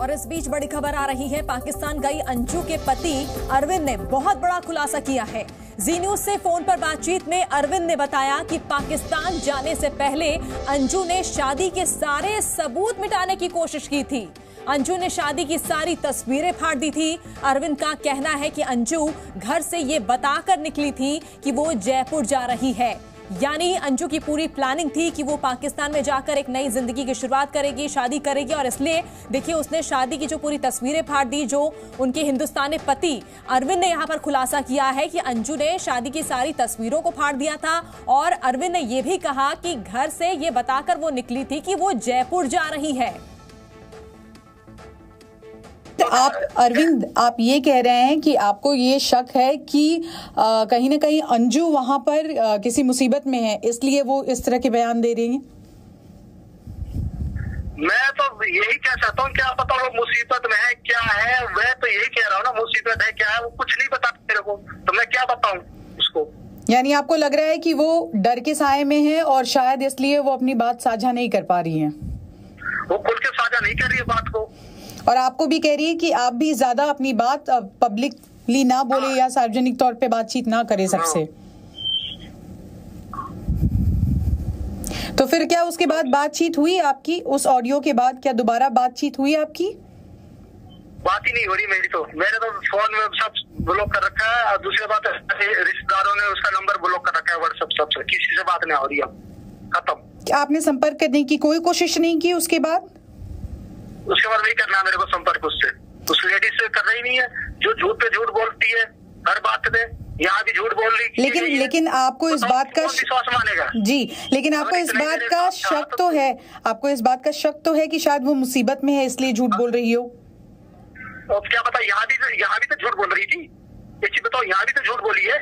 और इस बीच बड़ी खबर आ रही है, पाकिस्तान गई अंजू के पति अरविंद ने बहुत बड़ा खुलासा किया है। जी न्यूज़ से फ़ोन पर बातचीत में अरविंद ने बताया कि पाकिस्तान जाने से पहले अंजू ने शादी के सारे सबूत मिटाने की कोशिश की थी। अंजू ने शादी की सारी तस्वीरें फाड़ दी थी। अरविंद का कहना है कि अंजू घर से ये बताकर निकली थी कि वो जयपुर जा रही है। यानी अंजू की पूरी प्लानिंग थी कि वो पाकिस्तान में जाकर एक नई ज़िंदगी की शुरुआत करेगी, शादी करेगी और इसलिए, देखिए, उसने शादी की जो पूरी तस्वीरें फाड़ दी, जो उनके हिंदुस्तानी पति अरविंद ने यहाँ पर खुलासा किया है कि अंजू ने शादी की सारी तस्वीरों को फाड़ दिया था और अरविंद ने यह भी कहा कि घर से ये बताकर वो निकली थी कि वो जयपुर जा रही है। आप अरविंद आप ये कह रहे हैं कि आपको ये शक है कि आ, कहीं ना कहीं अंजू वहाँ पर आ, किसी मुसीबत में है इसलिए वो इस तरह के बयान दे रही हैं? मैं तो यही कह सकता हूँ क्या पता वो मुसीबत में है क्या है मैं तो यही कह रहा हूँ ना मुसीबत है क्या है वो कुछ नहीं बता मेरे को तो मैं क्या बताऊँ उसको? यानी आपको लग रहा है कि वो डर के साय में है और शायद इसलिए वो अपनी बात साझा नहीं कर पा रही है? वो खुल के साझा नहीं कर रही है बात को। और आपको भी कह रही है कि आप भी ज़्यादा अपनी बात पब्लिकली ना बोले या सार्वजनिक तौर पे बातचीत ना करें सबसे। तो फिर क्या उसके बाद बातचीत हुई आपकी? उस ऑडियो के बाद क्या दोबारा बातचीत हुई आपकी? बात ही नहीं हो रही मेरी तो। मैंने तो फ़ोन में सब ब्लॉक कर रखा है और दूसरी बात रिश्तेदारों ने उसका नंबर ब्लॉक कर रखा है व्हाट्सएप सबसे किसी से बात नहीं हो रही अब। खत्म। आपने संपर्क करने की कोई कोशिश नहीं की उसके बाद? उसके बाद नहीं करना मेरे को संपर्क उससे। उस लेडीज़ से कर रही नहीं है जो झूठ पे झूठ बोलती है हर बात में यहाँ भी झूठ बोल रही लेकिन लेकिन आपको इस बात का विश्वास मानेगा? जी लेकिन आपको इस बात का शक तो है आपको इस बात का शक तो है कि शायद वो मुसीबत में है इसलिए झूठ बोल रही हो? अब क्या पता यहाँ भी तो- यहाँ भी तो झूठ बोल रही थी। एक चीज़ बताओ यहाँ भी तो झूठ बोली है?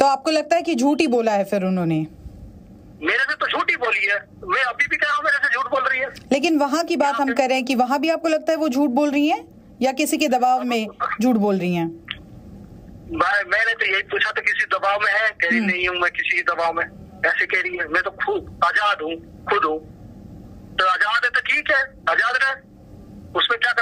तो आपको लगता है कि झूठ ही बोला है फिर उन्होंने? मेरे से तो झूठ ही बोली है। मैं अभी भी कह रहा हूँ मेरे से झूठ बोल रही है लेकिन वहाँ की बात हम कर रहे हैं कि वहाँ भी आपको लगता है वो झूठ बोल रही है? या किसी के दबाव में झूठ बोल रही हैं? मैंने तो यही पूछा था किसी दबाव में है? कह रही हम्म। नहीं हूँ मैं किसी के दबाव में। ऐसे कह रही है मैं तो खुद आज़ाद हूँ खुद हूँ। तो आज़ाद है तो ठीक है आज़ाद रहे। उसमें क्या